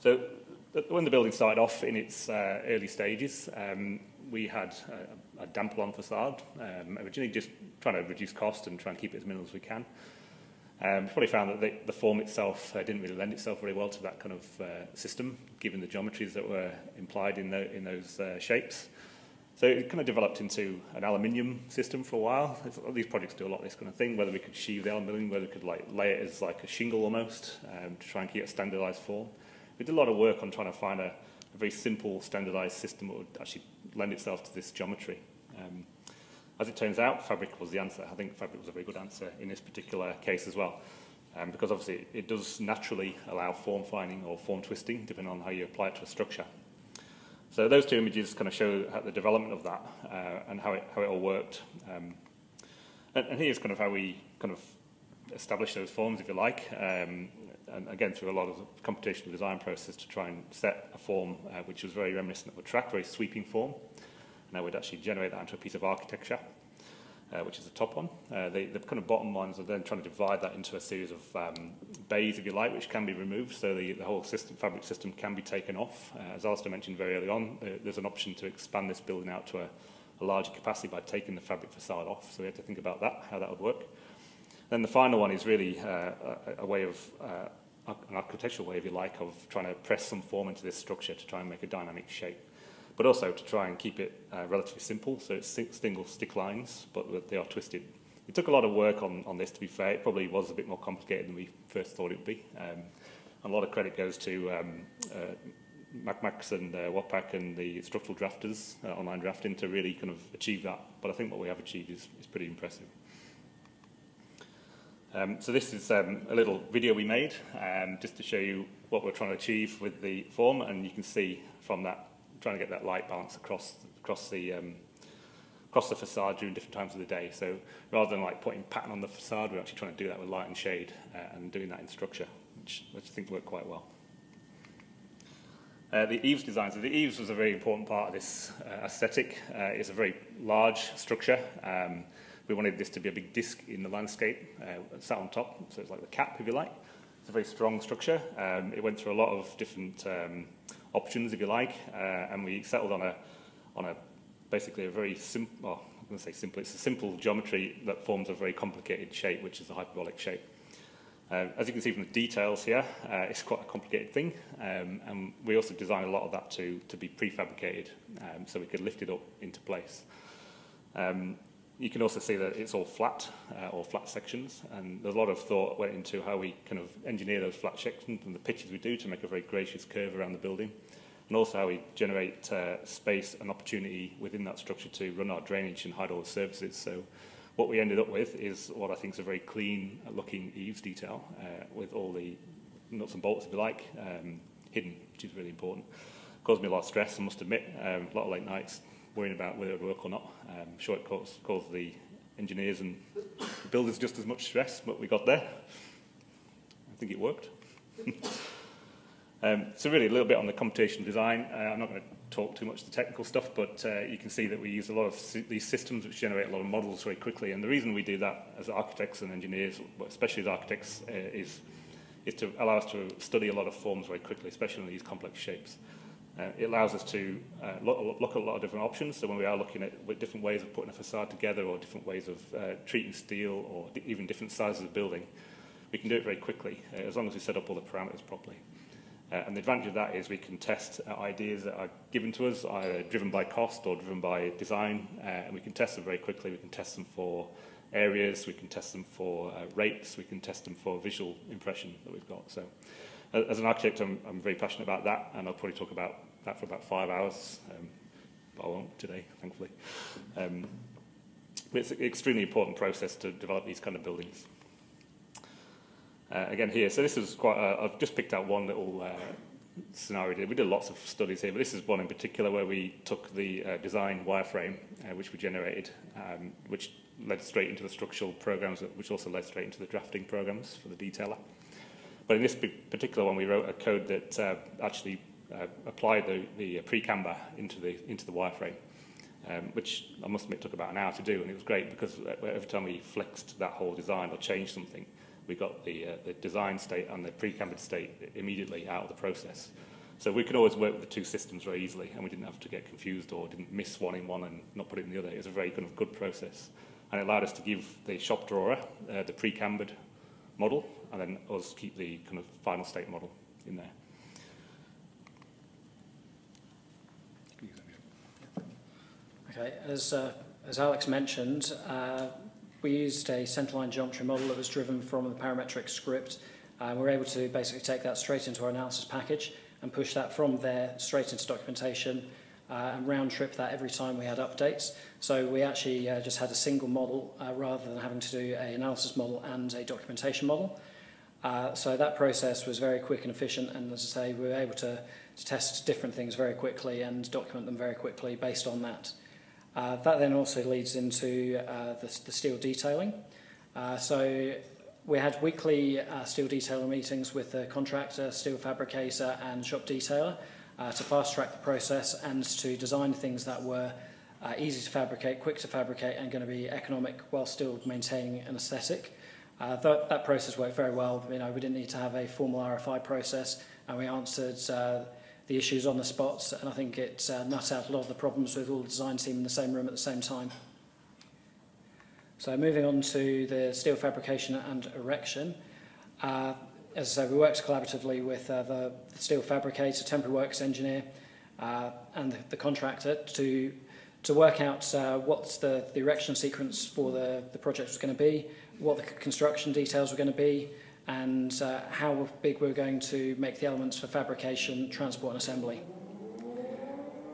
So when the building started off in its uh, early stages, um, we had a, damp-on facade, um, originally just trying to reduce cost and try and keep it as minimal as we can. Um, we probably found that the, the form itself uh, didn't really lend itself very well to that kind of uh, system, given the geometries that were implied in, the, in those uh, shapes. So it kind of developed into an aluminium system for a while. These projects do a lot of this kind of thing, whether we could sheave the aluminium, whether we could like lay it as like a shingle almost um, to try and keep a standardized form. We did a lot of work on trying to find a, a very simple standardized system that would actually lend itself to this geometry. Um, as it turns out, fabric was the answer. I think fabric was a very good answer in this particular case as well. Um, because obviously it does naturally allow form finding or form twisting depending on how you apply it to a structure. So those two images kind of show the development of that uh, and how it, how it all worked. Um, and, and here's kind of how we kind of establish those forms, if you like, um, and again through a lot of computational design process to try and set a form uh, which was very reminiscent of a track, very sweeping form. And I would actually generate that into a piece of architecture uh, which is the top one. Uh, the, the kind of bottom ones are then trying to divide that into a series of um, bays, if you like, which can be removed, so the, the whole system, fabric system can be taken off. Uh, as Alistair mentioned very early on, there's an option to expand this building out to a, a larger capacity by taking the fabric facade off, so we had to think about that, how that would work. Then the final one is really uh, a, a way of, uh, an architectural way, if you like, of trying to press some form into this structure to try and make a dynamic shape but also to try and keep it uh, relatively simple, so it's single stick lines, but they are twisted. It took a lot of work on, on this, to be fair. It probably was a bit more complicated than we first thought it would be. Um, a lot of credit goes to um, uh, MacMax and uh, and the structural drafters, uh, online drafting, to really kind of achieve that. But I think what we have achieved is, is pretty impressive. Um, so this is um, a little video we made um, just to show you what we're trying to achieve with the form, and you can see from that trying to get that light balance across across the um, across the facade during different times of the day. So rather than like putting pattern on the facade, we're actually trying to do that with light and shade uh, and doing that in structure, which, which I think worked quite well. Uh, the eaves design. So the eaves was a very important part of this uh, aesthetic. Uh, it's a very large structure. We wanted this to be a big disc in the landscape, uh, sat on top, so it's like the cap, if you like. It's a very strong structure. Um, it went through a lot of different um, options, if you like, uh, and we settled on a, on a basically a very simple, well, I'm going to say simple, it's a simple geometry that forms a very complicated shape, which is a hyperbolic shape. Uh, as you can see from the details here, uh, it's quite a complicated thing, um, and we also designed a lot of that to, to be prefabricated, um, so we could lift it up into place. Um, you can also see that it's all flat, uh, or flat sections, and there's a lot of thought went into how we kind of engineer those flat sections and the pitches we do to make a very gracious curve around the building, and also how we generate uh, space and opportunity within that structure to run our drainage and hide all the services. So what we ended up with is what I think is a very clean looking eaves detail uh, with all the nuts and bolts, if you like, um, hidden, which is really important. Caused me a lot of stress, I must admit, um, a lot of late nights, worrying about whether it would work or not. Um, sure, it caused, caused the engineers and the builders just as much stress, but we got there. I think it worked. [LAUGHS] um, so really a little bit on the computational design. Uh, I'm not going to talk too much the technical stuff, but uh, you can see that we use a lot of these systems which generate a lot of models very quickly. And the reason we do that as architects and engineers, especially as architects, uh, is, is to allow us to study a lot of forms very quickly, especially in these complex shapes. Uh, it allows us to uh, look, look, at a lot of different options. So when we are looking at different ways of putting a facade together or different ways of uh, treating steel or even different sizes of building, we can do it very quickly uh, as long as we set up all the parameters properly. Uh, and the advantage of that is we can test uh, ideas that are given to us, either driven by cost or driven by design, and we can test them very quickly. We can test them for areas, we can test them for rates, we can test them for visual impression that we've got. So as an architect, I'm, I'm very passionate about that, and I'll probably talk about that for about five hours, um, but I won't today, thankfully. Um, but it's an extremely important process to develop these kind of buildings. Uh, again here, so this is quite, uh, I've just picked out one little uh, scenario. We did lots of studies here, but this is one in particular where we took the uh, design wireframe, uh, which we generated, um, which led straight into the structural programs, which also led straight into the drafting programs for the detailer. But in this particular one, we wrote a code that uh, actually uh, applied the, the precamber into the, into the wireframe, um, which I must admit took about an hour to do, and it was great because every time we flexed that whole design or changed something, we got the, uh, the design state and the pre-cambered state immediately out of the process. So we could always work with the two systems very easily, and we didn't have to get confused or didn't miss one in one and not put it in the other. It was a very kind of good process, and it allowed us to give the shop drawer uh, the pre-cambered model, and then us keep the kind of final state model in there. Okay, as, uh, as Alex mentioned, uh, we used a centerline geometry model that was driven from the parametric script. Uh, we were able to basically take that straight into our analysis package and push that from there straight into documentation uh, and round trip that every time we had updates. So we actually uh, just had a single model uh, rather than having to do an analysis model and a documentation model. Uh, so that process was very quick and efficient and as I say we were able to, to test different things very quickly and document them very quickly based on that. Uh, that then also leads into uh, the, the steel detailing. Uh, so we had weekly uh, steel detailer meetings with the contractor, steel fabricator and shop detailer uh, to fast track the process and to design things that were uh, easy to fabricate, quick to fabricate and going to be economic while still maintaining an aesthetic. That, that process worked very well. You know, we didn't need to have a formal RFI process and we answered the issues on the spots, and I think it uh, out a lot of the problems with all the design team in the same room at the same time. So moving on to the steel fabrication and erection. Uh, as I said, we worked collaboratively with uh, the steel fabricator, temporary works engineer, uh, and the, the contractor to to work out uh, what the, the erection sequence for the, the project was going to be, what the construction details were going to be, and uh, how big we're going to make the elements for fabrication, transport and assembly.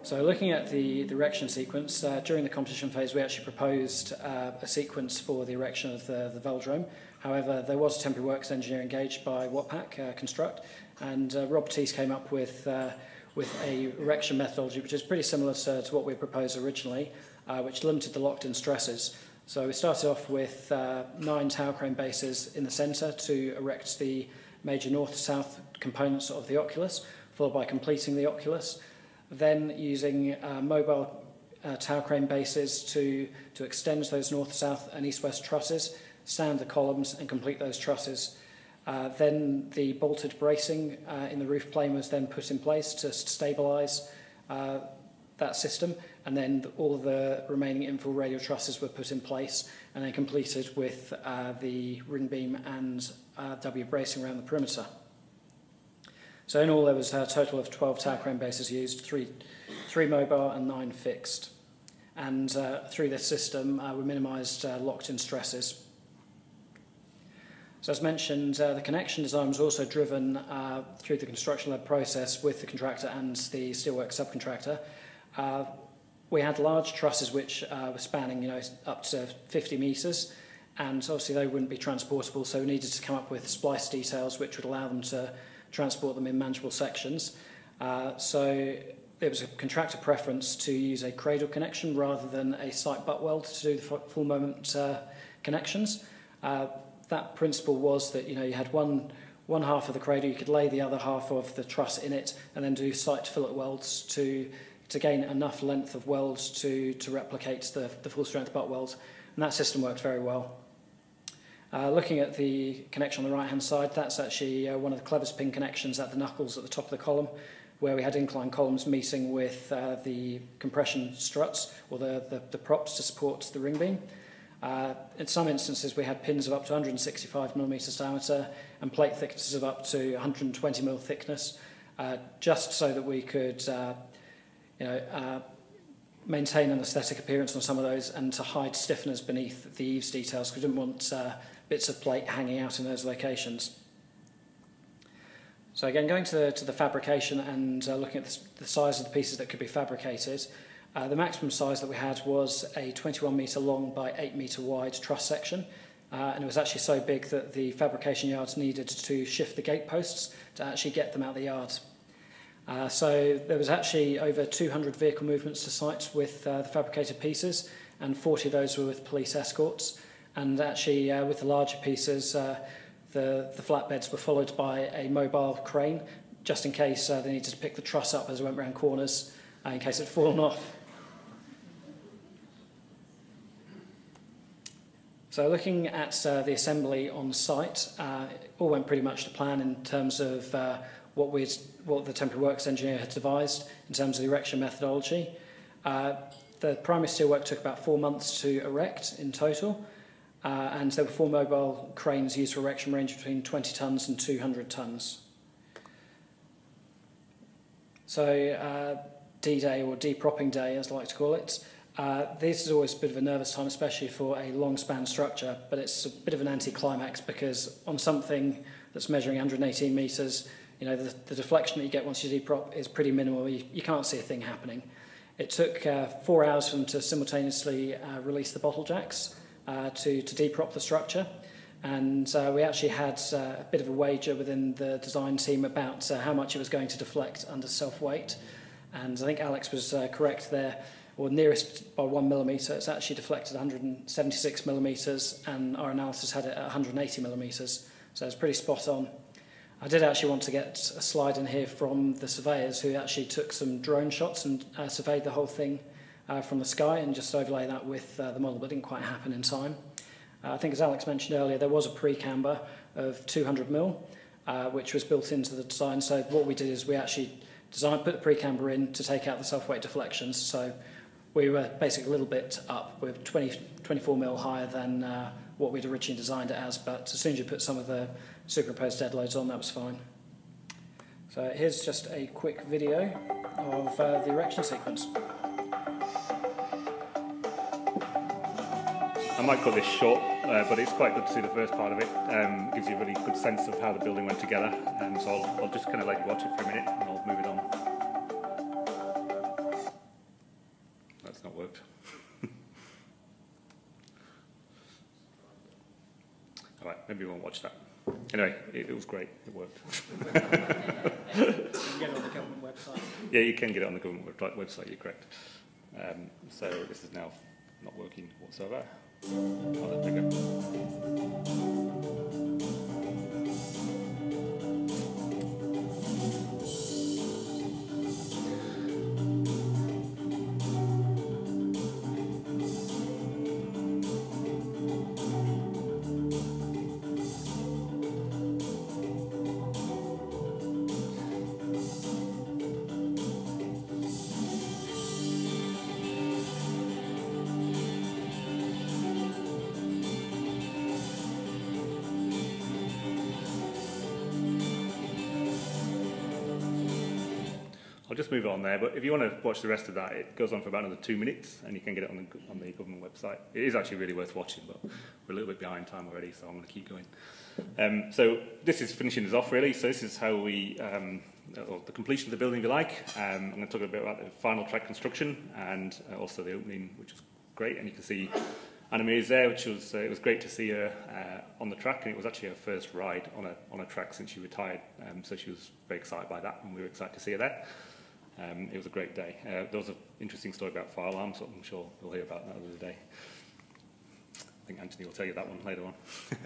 So looking at the, the erection sequence, uh, during the competition phase we actually proposed uh, a sequence for the erection of the, the velodrome. However, there was a temporary works engineer engaged by Watpac uh, Construct, and uh, Rob Batiste came up with, uh, with a erection methodology which is pretty similar to, to what we proposed originally, which limited the locked-in stresses. So we started off with uh, nine tower crane bases in the centre to erect the major north-south components of the Oculus, followed by completing the Oculus, then using uh, mobile uh, tower crane bases to, to extend those north-south and east-west trusses, stand the columns and complete those trusses. Uh, then the bolted bracing uh, in the roof plane was then put in place to stabilise uh, that system and then all the remaining infill radial trusses were put in place and then completed with uh, the ring beam and uh, W bracing around the perimeter. So in all there was a total of 12 tower crane bases used, three, three mobile and nine fixed. And uh, through this system uh, we minimised uh, locked-in stresses. So as mentioned, uh, the connection design was also driven through the construction-led process with the contractor and the steelwork subcontractor. We had large trusses which uh, were spanning, you know, up to 50 metres, and obviously they wouldn't be transportable, so we needed to come up with splice details which would allow them to transport them in manageable sections. Uh, so it was a contractor preference to use a cradle connection rather than a site butt weld to do the full moment uh, connections. Uh, that principle was that you know you had one one half of the cradle, you could lay the other half of the truss in it, and then do site fillet welds to to gain enough length of welds to, to replicate the, the full strength butt welds. And that system worked very well. Uh, looking at the connection on the right hand side, that's actually uh, one of the cleverest pin connections at the knuckles at the top of the column, where we had incline columns meeting with uh, the compression struts or the, the, the props to support the ring beam. Uh, in some instances, we had pins of up to 165 millimeters diameter and plate thicknesses of up to 120 mm thickness, uh, just so that we could uh, you know, uh, maintain an aesthetic appearance on some of those and to hide stiffeners beneath the eaves details because we didn't want uh, bits of plate hanging out in those locations. So again, going to the, to the fabrication and uh, looking at the, the size of the pieces that could be fabricated, uh, the maximum size that we had was a 21 metre long by 8 metre wide truss section. Uh, and it was actually so big that the fabrication yards needed to shift the gate posts to actually get them out the yard. Uh, so there was actually over 200 vehicle movements to sites with uh, the fabricated pieces, and 40 of those were with police escorts. And actually, uh, with the larger pieces, uh, the, the flatbeds were followed by a mobile crane, just in case uh, they needed to pick the truss up as it went around corners, in case it had fallen off. So looking at the assembly on site, it all went pretty much to plan in terms of what, we'd, what the temporary works engineer had devised in terms of the erection methodology. Uh, the primary steelwork took about four months to erect in total, uh, and there were four mobile cranes used for erection range between 20 tonnes and 200 tonnes. So uh, D-Day or depropping day, as I like to call it, Uh, this is always a bit of a nervous time, especially for a long span structure, but it's a bit of an anticlimax because on something that's measuring 118 metres, you know, the, the deflection that you get once you deprop is pretty minimal. You, you can't see a thing happening. It took uh, four hours for them to simultaneously uh, release the bottle jacks uh, to, to deprop the structure. And uh, we actually had uh, a bit of a wager within the design team about uh, how much it was going to deflect under self-weight. And I think Alex was correct there or nearest by one millimetre, it's actually deflected 176 millimetres, and our analysis had it at 180 millimetres, so it's pretty spot on. I did actually want to get a slide in here from the surveyors who actually took some drone shots and uh, surveyed the whole thing uh, from the sky and just overlay that with uh, the model, but didn't quite happen in time. Uh, I think as Alex mentioned earlier, there was a pre-camber of 200 mil, uh, which was built into the design. So what we did is we actually designed, put the pre-camber in to take out the self-weight deflections. So we were basically a little bit up. We're 20, 24 mil higher than uh, what we'd originally designed it as, but as soon as you put some of the superimposed loads on, that was fine. So here's just a quick video of uh, the erection sequence. I might cut this short, uh, but it's quite good to see the first part of it. Um, gives you a really good sense of how the building went together. Um, so I'll, I'll just kind of let you watch it for a minute and I'll move it on. That's not worked. [LAUGHS] All right, maybe we won't watch that. Anyway, it, it was great. It worked. [LAUGHS] you can get it on the government website. Yeah, you can get it on the government website. You're correct. Um, so this is now not working whatsoever. Oh, there we go. Just move on there, but if you want to watch the rest of that, it goes on for about another two minutes, and you can get it on the, on the government website. It is actually really worth watching, but we're a little bit behind time already, so I'm going to keep going. Um, so this is finishing us off, really. So this is how we, um, or the completion of the building, if you like. Um, I'm going to talk a bit about the final track construction and uh, also the opening, which was great. And you can see Anna Meares there, which was uh, it was great to see her uh, on the track, and it was actually her first ride on a on a track since she retired. Um, so she was very excited by that, and we were excited to see her there. Um, it was a great day. Uh, there was an interesting story about fire alarms, so I'm sure we'll hear about that another day. I think Anthony will tell you that one later on.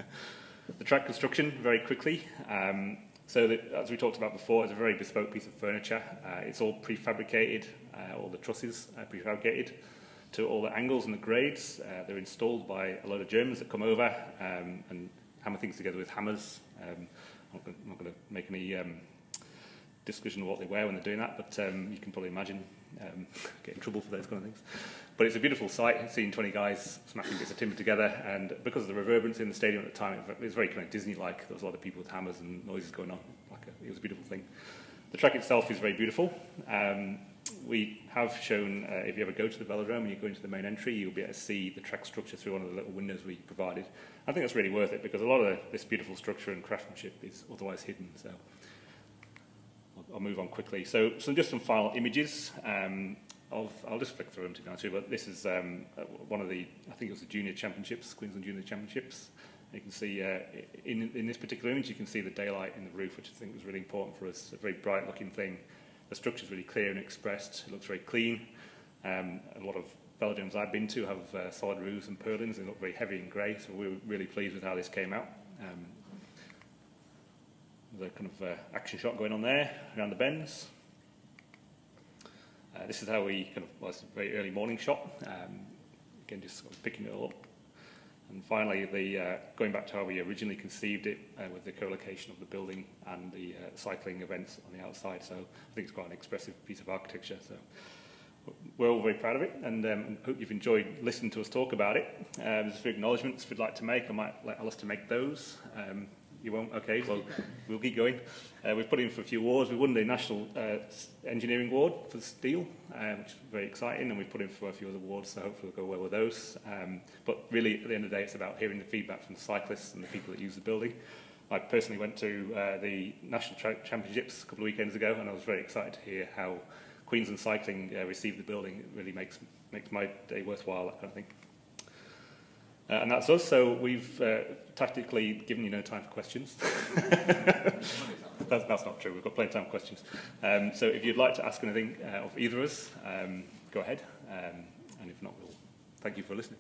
[LAUGHS] the track construction, very quickly. Um, so as we talked about before, it's a very bespoke piece of furniture. Uh, it's all prefabricated, uh, all the trusses are prefabricated to all the angles and the grades. Uh, they're installed by a lot of Germans that come over um, and hammer things together with hammers. Um, I'm not going to make any um, discussion of what they wear when they're doing that, but um, you can probably imagine um, [LAUGHS] in trouble for those kind of things. But it's a beautiful sight, seeing 20 guys smashing bits of timber together, and because of the reverberance in the stadium at the time, it was very kind of Disney-like. There was a lot of people with hammers and noises going on. Like a, it was a beautiful thing. The track itself is very beautiful. Um, we have shown, uh, if you ever go to the velodrome and you go into the main entry, you'll be able to see the track structure through one of the little windows we provided. I think that's really worth it because a lot of this beautiful structure and craftsmanship is otherwise hidden. So I'll move on quickly. So, so just some final images. Um, of, I'll just flick through them to be honest you, but this is um, one of the, I think it was the junior championships, Queensland Junior Championships. You can see uh, in, in this particular image, you can see the daylight in the roof, which I think was really important for us. A very bright looking thing. The structure is really clear and expressed. It looks very clean. Um, a lot of velodromes I've been to have uh, solid roofs and purlins. They look very heavy and grey, so we were really pleased with how this came out. Um, a kind of uh, action shot going on there around the bends. Uh, this is how we kind of, well, it's a very early morning shot. Um, again, just sort of picking it all up. And finally, the, uh, going back to how we originally conceived it uh, with the co-location of the building and the uh, cycling events on the outside. So I think it's quite an expressive piece of architecture. So we're all very proud of it and um, hope you've enjoyed listening to us talk about it. Um, there's a few acknowledgements we'd like to make. I might let Alistair make those. Um, You won't? Okay, well, we'll keep going. Uh, we've put in for a few awards. We won the National uh, Engineering Award for steel, um, which is very exciting, and we've put in for a few other awards, so hopefully we'll go well with those. Um, but really, at the end of the day, it's about hearing the feedback from the cyclists and the people that use the building. I personally went to uh, the National Tra Championships a couple of weekends ago, and I was very excited to hear how Queensland Cycling uh, received the building. It really makes, makes my day worthwhile, that kind of thing. Uh, and that's us. So we've uh, tactically given you no time for questions. [LAUGHS] that's, that's, not true. We've got plenty of time for questions. Um, so if you'd like to ask anything uh, of either of us, um, go ahead. Um, and if not, we'll thank you for listening.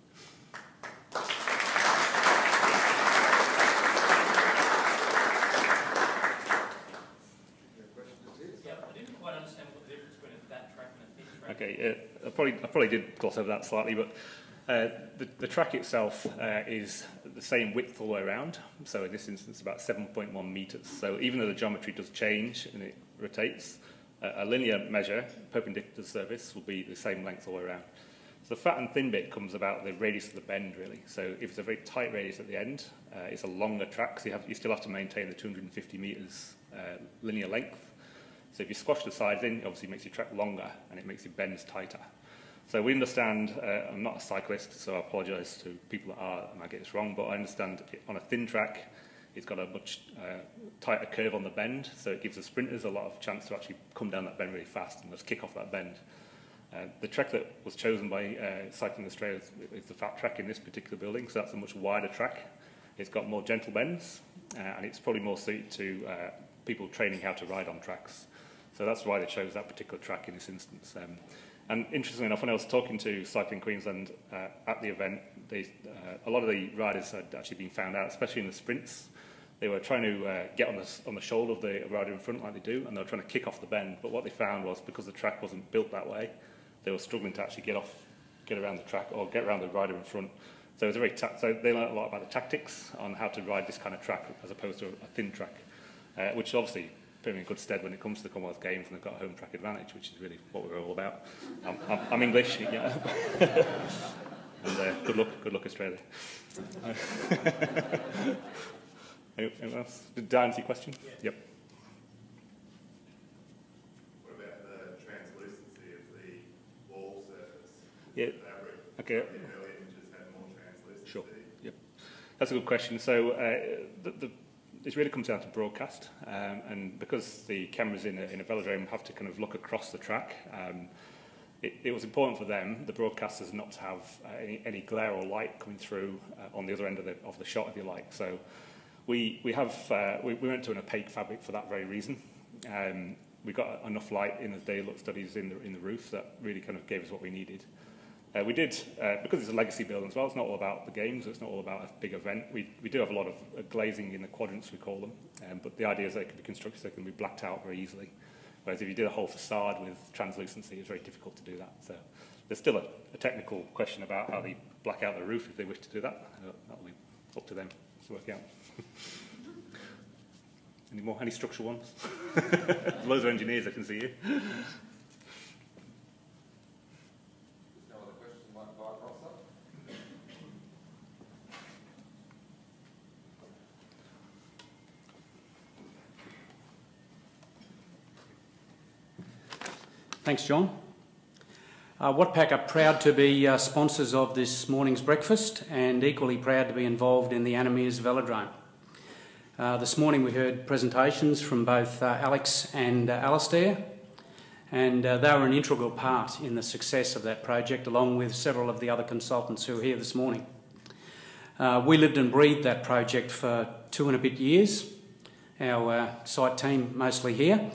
Okay, uh, I, probably, I probably did gloss over that slightly, but uh, the, the track itself uh, is the same width all the way around, so in this instance about 7.1 metres. So even though the geometry does change and it rotates, uh, a linear measure, perpendicular to the surface, will be the same length all the way around. So the fat and thin bit comes about the radius of the bend, really. So if it's a very tight radius at the end, uh, it's a longer track, so you, have, you still have to maintain the 250 metres uh, linear length. So if you squash the sides in, it obviously makes your track longer and it makes your bends tighter. So we understand, uh, I'm not a cyclist, so I apologise to people that are, and I get this wrong, but I understand on a thin track, it's got a much uh, tighter curve on the bend, so it gives the sprinters a lot of chance to actually come down that bend really fast and just kick off that bend. Uh, the track that was chosen by uh, Cycling Australia is, is the fat track in this particular building, so that's a much wider track. It's got more gentle bends, uh, and it's probably more suited to uh, people training how to ride on tracks. So that's why they chose that particular track in this instance. Um, and interestingly enough, when I was talking to Cycling Queensland uh, at the event, they, uh, a lot of the riders had actually been found out, especially in the sprints. They were trying to uh, get on the, on the shoulder of the rider in front like they do, and they were trying to kick off the bend. But what they found was because the track wasn't built that way, they were struggling to actually get off, get around the track or get around the rider in front. So it was a very so they learned a lot about the tactics on how to ride this kind of track as opposed to a thin track, uh, which obviously put me in good stead when it comes to the Commonwealth Games and they've got a home track advantage, which is really what we're all about. I'm, I'm, I'm English, yeah. [LAUGHS] and uh, good luck, good luck, Australia. [LAUGHS] Anyone else? Did Dan answer your question? Yeah. Yep. What about the translucency of the wall surface? Yeah. Fabric? Okay. The early more. Sure. Yep. That's a good question. So uh, the, the it really comes down to broadcast, um, and because the cameras in a, in a velodrome have to kind of look across the track, um, it, it was important for them, the broadcasters, not to have uh, any, any glare or light coming through uh, on the other end of the, of the shot, if you like. So we, we, have, uh, we, we went to an opaque fabric for that very reason. Um, we got enough light in the day look studies in the, in the roof that really kind of gave us what we needed. Uh, we did, uh, because it's a legacy building as well, it's not all about the games, it's not all about a big event. We, we do have a lot of uh, glazing in the quadrants, we call them, um, but the idea is they can be constructed so they can be blacked out very easily. Whereas if you did a whole facade with translucency, it's very difficult to do that. So there's still a, a technical question about how they black out the roof if they wish to do that. Uh, that'll be up to them to work out. [LAUGHS] Any more? Any structural ones? [LAUGHS] Loads of engineers, I can see you. Thanks, John. Uh, Watpac are proud to be uh, sponsors of this morning's breakfast and equally proud to be involved in the Anna Meares Velodrome. Uh, this morning we heard presentations from both uh, Alex and uh, Alastair, and uh, they were an integral part in the success of that project, along with several of the other consultants who are here this morning. We lived and breathed that project for two and a bit years, our site team mostly here,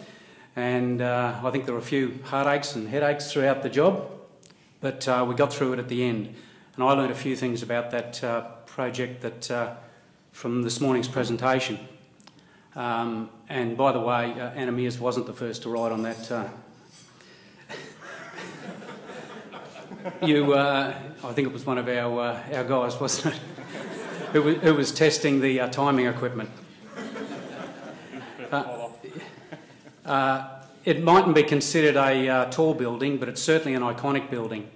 and uh, I think there were a few heartaches and headaches throughout the job, but uh, we got through it at the end. And I learned a few things about that uh, project that uh, from this morning's presentation. Um, and by the way, uh, Anna Meares wasn't the first to ride on that. Uh, [LAUGHS] you, uh, I think it was one of our our guys, wasn't it? [LAUGHS] who, was, who was testing the timing equipment. Uh, uh, it mightn't be considered a uh, tall building, but it's certainly an iconic building.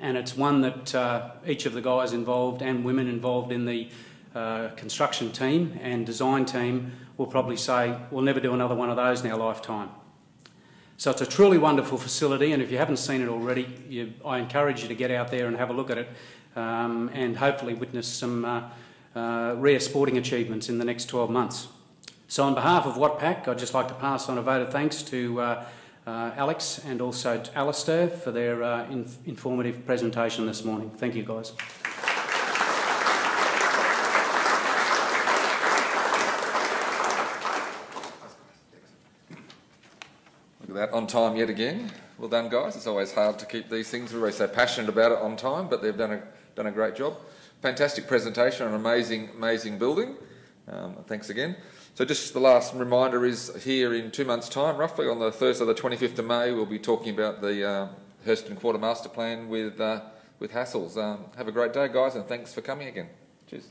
And it's one that uh, each of the guys involved and women involved in the uh, construction team and design team will probably say, we'll never do another one of those in our lifetime. So it's a truly wonderful facility, and if you haven't seen it already, you, I encourage you to get out there and have a look at it um, and hopefully witness some uh, uh, rare sporting achievements in the next 12 months. So on behalf of WATPAC, I'd just like to pass on a vote of thanks to uh, uh, Alex and also to Alistair for their uh, in informative presentation this morning. Thank you, guys. Look at that, on time yet again. Well done, guys. It's always hard to keep these things. We're always so passionate about it on time, but they've done a, done a great job. Fantastic presentation, an amazing, amazing building. Um, thanks again. So just the last reminder is here in two months' time, roughly on the Thursday, the 25th of May, we'll be talking about the uh, Herston Quarter Master Plan with, uh, with Hassells. Um, have a great day, guys, and thanks for coming again. Cheers.